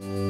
you